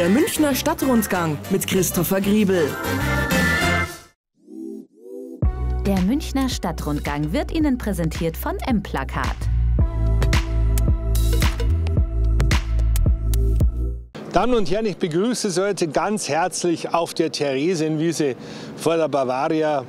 Der Münchner Stadtrundgang mit Christopher Griebel. Der Münchner Stadtrundgang wird Ihnen präsentiert von M-Plakat. Damen und Herren, ich begrüße Sie heute ganz herzlich auf der Theresienwiese vor der Bavaria.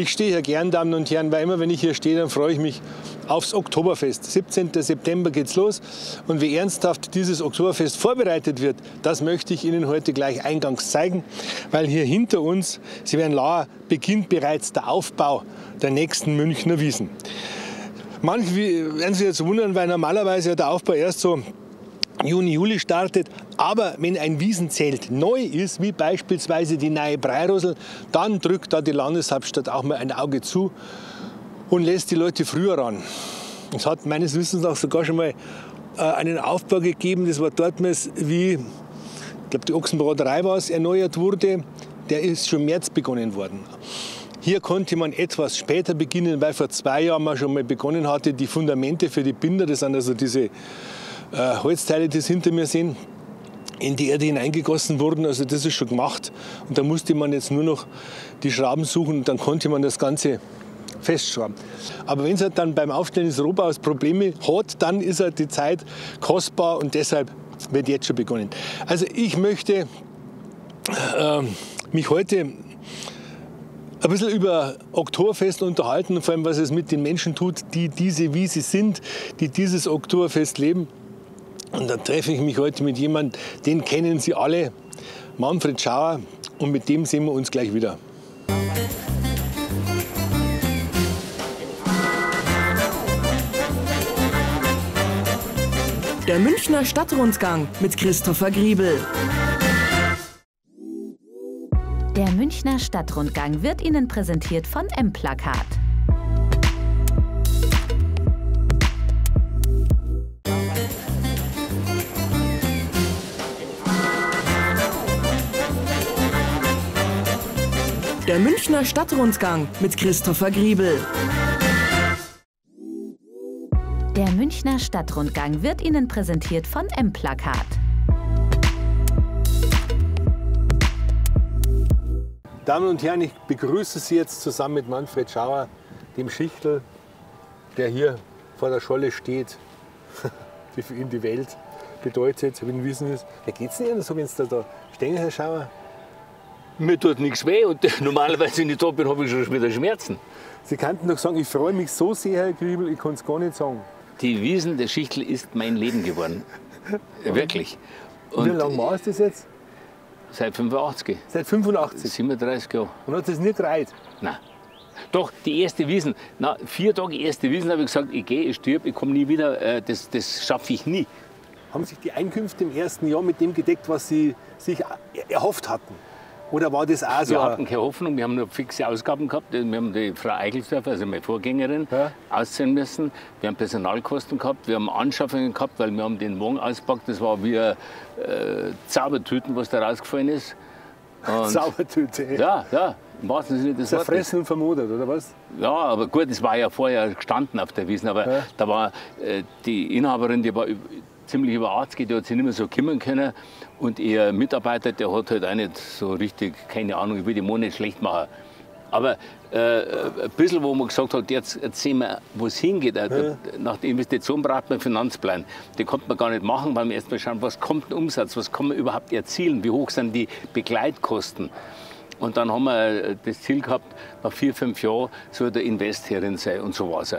Ich stehe hier gern, Damen und Herren, weil immer wenn ich hier stehe, dann freue ich mich aufs Oktoberfest. 17. September geht's los und wie ernsthaft dieses Oktoberfest vorbereitet wird, das möchte ich Ihnen heute gleich eingangs zeigen, weil hier hinter uns, Sie werden lauer, beginnt bereits der Aufbau der nächsten Münchner Wiesen. Manche werden sich jetzt wundern, weil normalerweise der Aufbau erst so Juni, Juli startet. Aber wenn ein Wiesenzelt neu ist, wie beispielsweise die neue Breirosel, dann drückt da die Landeshauptstadt auch mal ein Auge zu und lässt die Leute früher ran. Es hat meines Wissens nach sogar schon mal äh, einen Aufbau gegeben, das war dortmals wie, ich glaube die Ochsenbraterei war es, erneuert wurde. Der ist schon im März begonnen worden. Hier konnte man etwas später beginnen, weil vor zwei Jahren man schon mal begonnen hatte, die Fundamente für die Binder, das sind also diese äh, Holzteile, die hinter mir sehen, in die Erde hineingegossen wurden. Also das ist schon gemacht. Und da musste man jetzt nur noch die Schrauben suchen und dann konnte man das Ganze festschrauben. Aber wenn es halt dann beim Aufstellen des Rohbaus Probleme hat, dann ist halt die Zeit kostbar und deshalb wird jetzt schon begonnen. Also ich möchte äh, mich heute ein bisschen über Oktoberfest unterhalten und vor allem, was es mit den Menschen tut, die diese Wiese sind, die dieses Oktoberfest leben. Und da treffe ich mich heute mit jemandem, den kennen Sie alle, Manfred Schauer. Und mit dem sehen wir uns gleich wieder. Der Münchner Stadtrundgang mit Christopher Griebel. Der Münchner Stadtrundgang wird Ihnen präsentiert von M-Plakat. Der Münchner Stadtrundgang mit Christopher Griebel. Der Münchner Stadtrundgang wird Ihnen präsentiert von M-Plakat. Damen und Herren, ich begrüße Sie jetzt zusammen mit Manfred Schauer, dem Schichtel, der hier vor der Scholle steht, die für ihn die Welt bedeutet, wie ein Wissen ist. Wie geht's Ihnen so, wenn Sie da, da stehen, Herr Schauer? Mir tut nichts weh und normalerweise, wenn ich da bin, habe ich schon wieder Schmerzen. Sie könnten doch sagen, ich freue mich so sehr, Herr Griebel, ich kann es gar nicht sagen. Die Wiesen der Schichtel ist mein Leben geworden. Wirklich. Und wie lange machst du das jetzt? Seit 85. Seit 85? 37 Jahre. Und hat das nicht gereiht? Nein. Doch, die erste Wiesen, na, vier Tage erste Wiesen habe ich gesagt, ich gehe, ich stirb, ich komme nie wieder, äh, das, das schaffe ich nie. Haben sich die Einkünfte im ersten Jahr mit dem gedeckt, was Sie sich erhofft hatten? Oder war das auch so? Wir hatten keine Hoffnung, wir haben nur fixe Ausgaben gehabt. Wir haben die Frau Eichelsdorfer, also meine Vorgängerin, ja. auszahlen müssen. Wir haben Personalkosten gehabt, wir haben Anschaffungen gehabt, weil wir haben den Wagen ausgepackt. Das war wie äh, Zaubertüten, was da rausgefallen ist. Und Zaubertüte? Ja, ja. Im wahrsten Sinne des. Zerfressen und vermutet, oder was? Ja, aber gut, das war ja vorher gestanden auf der Wiesen. Aber ja. da war äh, die Inhaberin, die war ziemlich über Arzt geht, der hat sich nicht mehr so kümmern können. Und ihr Mitarbeiter, der hat halt auch nicht so richtig, keine Ahnung, ich will die Monat schlecht machen. Aber äh, ein bisschen, wo man gesagt hat, jetzt, jetzt sehen wir, wo es hingeht. Ja. Nach der Investition braucht man einen Finanzplan. Den konnte man gar nicht machen, weil wir erst mal schauen, was kommt ein Umsatz, was kann man überhaupt erzielen, wie hoch sind die Begleitkosten. Und dann haben wir das Ziel gehabt, nach vier, fünf Jahren soll der Invest herin sein und so war es.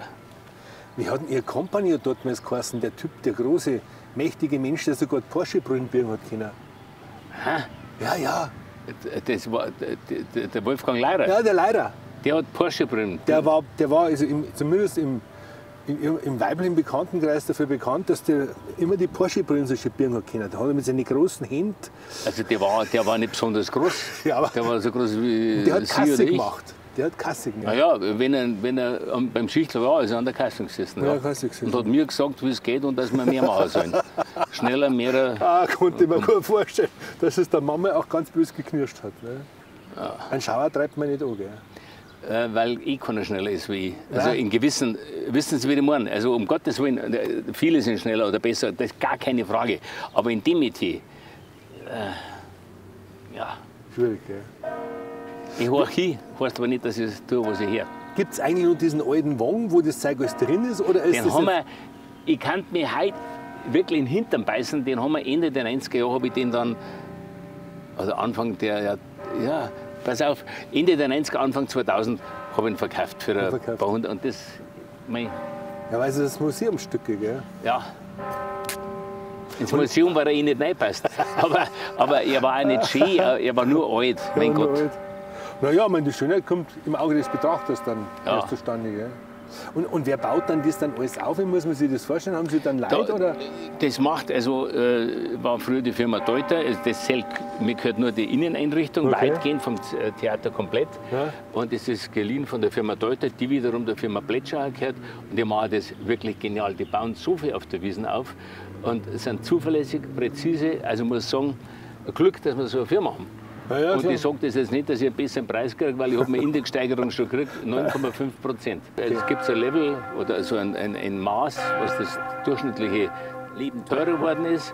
Wie hat denn Ihr Kompanie dort mal geheißen, der Typ, der große mächtige Mensch, der sogar Porsche-Brillen birgen hat können. Hä? Ja, ja. Das war der, Wolfgang Leirer. Ja, der Leirer. Der hat Porsche-Brillen. Der war, der war also im, zumindest im, im, im weiblichen Bekanntenkreis dafür bekannt, dass der immer die Porsche-Brillen so schippieren hat können. Da hat er mit seinen großen Händen. Also der war, der war nicht besonders groß. ja, aber der war so groß wie Der hat Kasse gemacht. Der hat Kasse gemacht. Naja, wenn er, wenn er beim Schichtler war, ist er an der Kasse gesessen. Ja, Kasse gesessen. Und hat mir gesagt, wie es geht und dass wir mehr machen sollen. Schneller, mehr. Ah, konnte ich mir gut vorstellen, dass es der Mama auch ganz böse geknirscht hat. Ne? Ja. Ein Schauer treibt man nicht an, gell? Äh, weil eh keiner schneller ist wie ich. Also in gewissen, wissen Sie, wie ich meine? Also um Gottes Willen, äh, viele sind schneller oder besser, das ist gar keine Frage. Aber in dem Metier, äh, Ja. Schwierig, gell? Ich horch hin, heißt aber nicht, dass ich tue, was ich höre. Gibt es eigentlich noch diesen alten Wagen, wo das Zeug alles drin ist? Oder ist Den das haben wir, ich kann mich heute wirklich in den Hintern beißen, den haben wir Ende der 90er Jahre, habe ich den dann, also Anfang der, ja, ja, pass auf, Ende der 90er, Anfang 2000 habe ich ihn verkauft für ein verkauft. paar hundert und das, mein, Ja, weil es das Museumstücke, gell? ja. Ins Museum, weil er eh nicht reinpasst. Aber, aber er war auch nicht schön, er war nur alt, mein Ja, Gott. halt. Naja, ich meine, die Schönheit kommt im Auge des Betrachters dann Ja. erst zustande. Gell? Und, und wer baut dann das dann alles auf? Wie muss man sich das vorstellen? Haben Sie dann Leute? Da, oder? Das macht, also äh, war früher die Firma Deuter, das zählt, mir gehört nur die Inneneinrichtung, Okay. weitgehend vom äh, Theater komplett. Ja. Und das ist geliehen von der Firma Deuter, die wiederum der Firma Plätschauer gehört. Und die machen das wirklich genial. Die bauen so viel auf der Wiesen auf und sind zuverlässig, präzise. Also ich muss sagen, Glück, dass wir so eine Firma haben. Ja, ja, und klar. ich sage das jetzt nicht, dass ich einen besseren Preis kriege, weil ich habe eine Indexsteigerung schon gekriegt, 9,5 Prozent. Es gibt so ein Level oder so ein, ein, ein Maß, was das durchschnittliche Leben teurer geworden ist.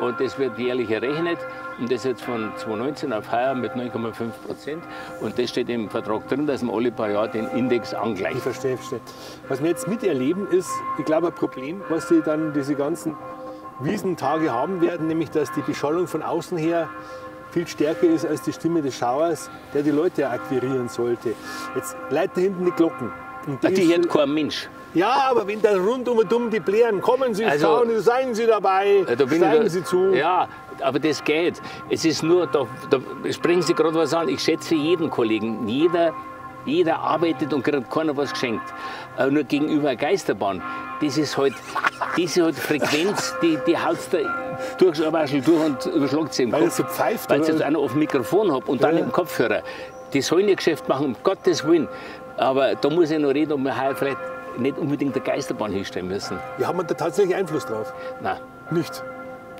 Und das wird jährlich errechnet. Und das jetzt von 2019 auf heuer mit 9,5 Prozent. Und das steht im Vertrag drin, dass man alle paar Jahre den Index Ich angleicht. verstehe, verstehe. Was wir jetzt miterleben, ist, ich glaube, ein Problem, was Sie dann diese ganzen Wiesentage haben werden, nämlich dass die Beschallung von außen her viel stärker ist als die Stimme des Schauers, der die Leute akquirieren sollte. Jetzt leitet da hinten die Glocken. Und Die ist- hört kein Mensch. ja, aber wenn da rundum und um die blären, kommen Sie, Also- schauen seien Sie dabei, Ja, da steigen Sie zu. Ja, aber das geht. Es ist nur, da, da sprechen Sie gerade was an. Ich schätze jeden Kollegen. Jeder, jeder arbeitet und kriegt keiner was geschenkt. Äh, nur gegenüber einer Geisterbahn. Das ist halt, diese halt Frequenz, die, die haut da durchs Ohrwaschel durch und überschlagt sie im Weil Kopf. es so pfeift, Weil ich jetzt einer auf dem Mikrofon habe und dann Ja. im Kopfhörer. Die sollen ihr Geschäft machen, um Gottes Willen. Aber da muss ich noch reden, ob wir heuer vielleicht nicht unbedingt eine Geisterbahn hinstellen müssen. Ja, haben wir da tatsächlich Einfluss drauf? Nein. Nicht.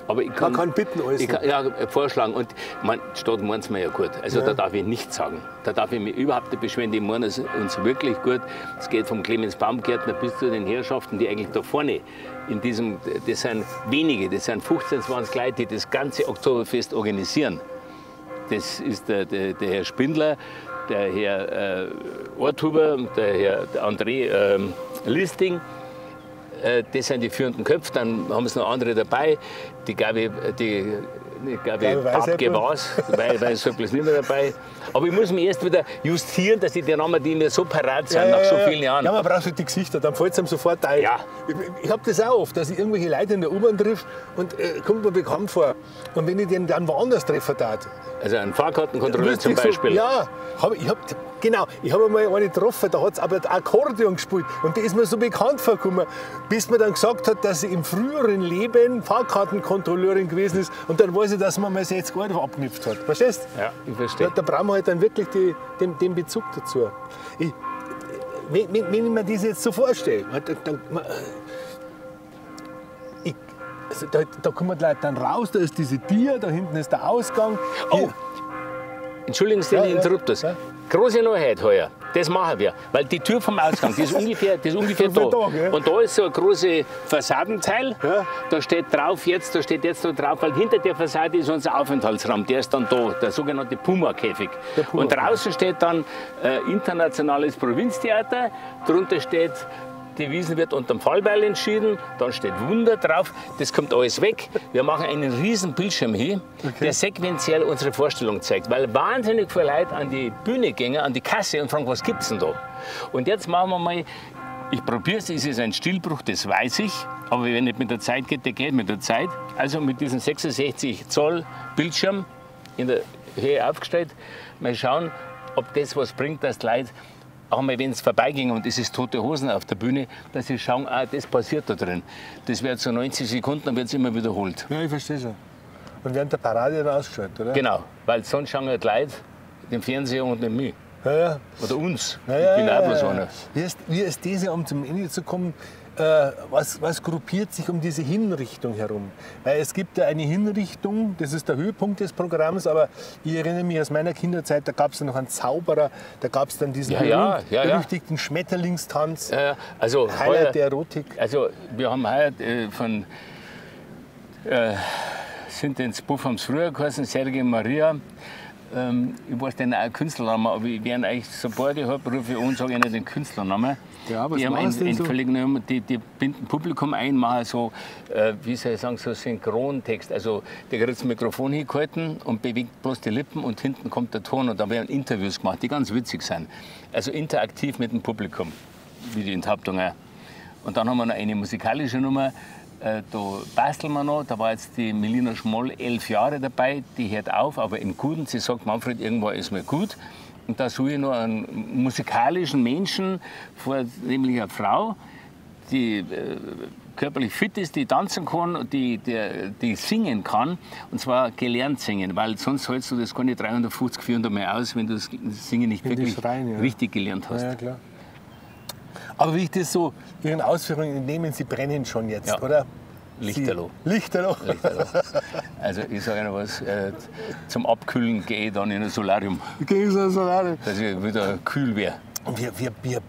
Aber ich kann, kann bitten äußern. Ich kann, ja, äh, vorschlagen. Und man, Stadt meint es mir ja gut. Also da darf ich nichts sagen. Da darf ich mich überhaupt nicht beschweren. Die meinen es uns wirklich gut. Es geht vom Clemens Baumgärtner bis zu den Herrschaften, die eigentlich da vorne in diesem, das sind wenige, das sind 15, 20 Leute, die das ganze Oktoberfest organisieren. Das ist der, der, der Herr Spindler, der Herr äh, Orthuber, der Herr der André ähm, Listing. Äh, das sind die führenden Köpfe. Dann haben es noch andere dabei. Die Gabi, die, Gabi Weißäppel. Babke war es, weil, weil Söppel ist nicht mehr dabei. Aber ich muss mich erst wieder justieren, dass ich die Namen, die mir so parat sind, nach so vielen Jahren. Ja, man braucht halt die Gesichter, dann fällt es einem sofort ein. Ja. Ich, ich habe das auch oft, dass ich irgendwelche Leute in der U-Bahn triff und äh, kommt mir bekannt vor. Und wenn ich den dann woanders treffe, tat, Also ein Fahrkartenkontrolleur zum Beispiel. So, ja, hab, ich hab, genau. Ich habe mal eine getroffen, da hat es aber ein Akkordeon gespielt. Und die ist mir so bekannt vorgekommen, bis mir dann gesagt hat, dass sie im früheren Leben Fahrkartenkontrolleurin gewesen ist. Und dann weiß ich, dass man mal 60 Euro abknüpft hat. Verstehst Ja, ich Da, verstehe. da brauchen wir halt dann wirklich die, den, den Bezug dazu. Ich, wenn, wenn, ich mir das jetzt so vorstelle, dann, dann, ich, also da, da kommen die Leute dann raus, da ist diese Tier, da hinten ist der Ausgang. Oh, Entschuldigen Sie den ja, Interruptus. ja. Große Neuheit heuer. Das machen wir. Weil die Tür vom Ausgang, die ist ungefähr, die ist ungefähr da. Und da ist so ein große Fassadenteil. Ja. Da steht drauf jetzt, da steht jetzt da drauf, weil hinter der Fassade ist unser Aufenthaltsraum. Der ist dann da, der sogenannte Puma-Käfig. Puma. Und draußen steht dann äh, Internationales Provinztheater. Darunter steht die Wiesen wird unterm Fallbeil entschieden, dann steht Wunder drauf, das kommt alles weg. Wir machen einen riesen Bildschirm hier, der sequenziell unsere Vorstellung zeigt, weil wahnsinnig viele Leute an die Bühne gehen, an die Kasse und fragen, was gibt's denn da? Und jetzt machen wir mal, ich probiere es, es ist ein Stilbruch, das weiß ich, aber wenn nicht mit der Zeit geht, der geht mit der Zeit. Also mit diesem 66 Zoll Bildschirm in der Höhe aufgestellt, mal schauen, ob das was bringt, dass die Leute auch mal, wenn es vorbeiging und es ist tote Hosen auf der Bühne, dass sie schauen, ah, das passiert da drin. Das wird so 90 Sekunden, dann wird es immer wiederholt. Ja, ich verstehe schon. Und während der Parade dann ausgeschaltet, oder? Genau, weil sonst schauen halt Leute den Fernseher und nicht mich. Ja, ja. Oder uns. Ja, ja, ich bin ja, auch bloß ja. einer. Wie ist, wie ist diese, um zum Ende zu kommen, äh, was, was gruppiert sich um diese Hinrichtung herum? Weil es gibt ja eine Hinrichtung, das ist der Höhepunkt des Programms, aber ich erinnere mich aus meiner Kinderzeit, da gab es ja noch einen Zauberer, da gab es dann diesen Ja, ja, berühmt- ja, ja. berüchtigten Schmetterlingstanz, Äh, also, Highlight heuer, der Erotik. also wir haben heuer äh, von äh, sind den Buff haben früher geheißen, Sergei Maria. Ähm, ich weiß den auch Künstlernamen, aber ich werde eigentlich, sobald ich habe, rufe ich an und sage ihnen den Künstlernamen. Ja, was die haben einen, einen so? völlig, die, die binden Publikum ein, machen so, äh, wie soll ich sagen, so Synchrontext. Also der kriegt das Mikrofon hingehalten und bewegt bloß die Lippen und hinten kommt der Ton und da werden Interviews gemacht, die ganz witzig sind. Also interaktiv mit dem Publikum, wie die Enthauptung auch. Und dann haben wir noch eine musikalische Nummer. Äh, da basteln wir noch. Da war jetzt die Melina Schmoll elf Jahre dabei. Die hört auf, aber im Guten. Sie sagt, Manfred, irgendwann ist mir gut. Und da suche ich noch einen musikalischen Menschen, nämlich eine Frau, die äh, körperlich fit ist, die tanzen kann, die, die, die singen kann. Und zwar gelernt singen, weil sonst hältst du das gar nicht 350, 400 Mal aus, wenn du das Singen nicht Wenn wirklich schreien, ja. richtig gelernt hast. Ja, klar. Aber wie ich das so Ihren Ausführungen entnehme, Sie brennen schon jetzt, Ja. oder? Lichterloh. Sie, Lichterloh. Also ich sage Ihnen was, äh, zum Abkühlen gehe ich dann in ein Solarium, Gegen so so rein. dass ich wieder kühl wäre. Und wir, wir, wir,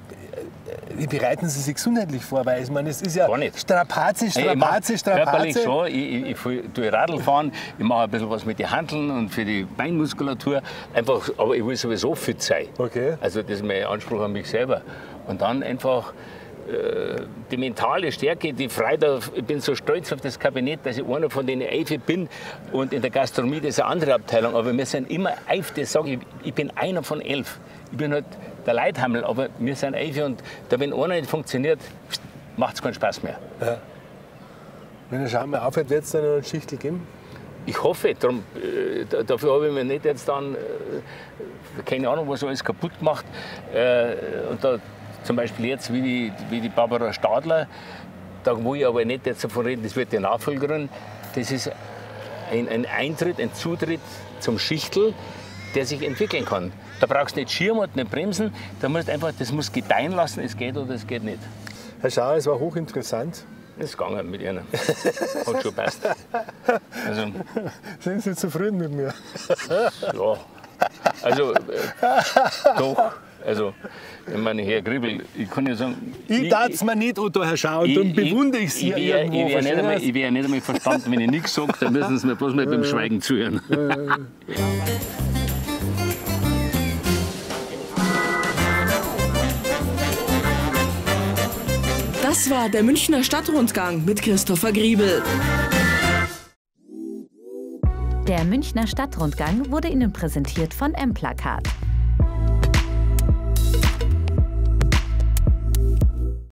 wie bereiten Sie sich gesundheitlich vor? Weil ich meine, es ist ja Gar nicht. Strapaze, mach Strapaze, Körperlich Strapaze. schon. Ich, ich, ich tue Radl fahren, ich mache ein bisschen was mit den Handeln und für die Beinmuskulatur. Einfach, aber ich will sowieso fit sein. Okay. Also das ist mein Anspruch an mich selber. Und dann einfach äh, die mentale Stärke, die Freude. Ich bin so stolz auf das Kabinett, dass ich einer von den Eife bin. Und in der Gastronomie, das ist eine andere Abteilung. Aber wir sind immer Eif, das sage ich, ich bin einer von elf. Ich bin halt der Leithammel, aber wir sind Eife. Und da, wenn einer nicht funktioniert, macht es keinen Spaß mehr. Wenn er schauen wir aufhört, wird es dann noch eine Schichtel geben? Ich hoffe, darum, äh, da- dafür habe ich mir nicht jetzt dann, äh, keine Ahnung, was alles kaputt gemacht. Äh, und da zum Beispiel jetzt wie die, wie die Barbara Stadler, da wo ich aber nicht jetzt davon reden, das wird die Nachfolgerin. Das ist ein, ein Eintritt, ein Zutritt zum Schichtel, der sich entwickeln kann. Da brauchst du nicht Schirm und nicht Bremsen, da musst du einfach, das muss gedeihen lassen, es geht oder es geht nicht. Herr Schauer, es war hochinteressant. Das ist gegangen mit ihnen. Hat schon passt. Also, Sind Sie zufrieden mit mir? Ja, also äh, doch. Also, ich meine, Herr Griebel, ich kann ja sagen. Ich darf es mir nicht, Otto, Herr Schauer, und darum bewundere ich Sie ich, ja wär- irgendwo. Ich wäre nicht, einmal- ich wär nicht einmal verstanden, wenn ich nichts sage, dann müssen Sie mir bloß mal beim Schweigen zuhören. Das war der Münchner Stadtrundgang mit Christopher Griebel. Der Münchner Stadtrundgang wurde Ihnen präsentiert von M-Plakat.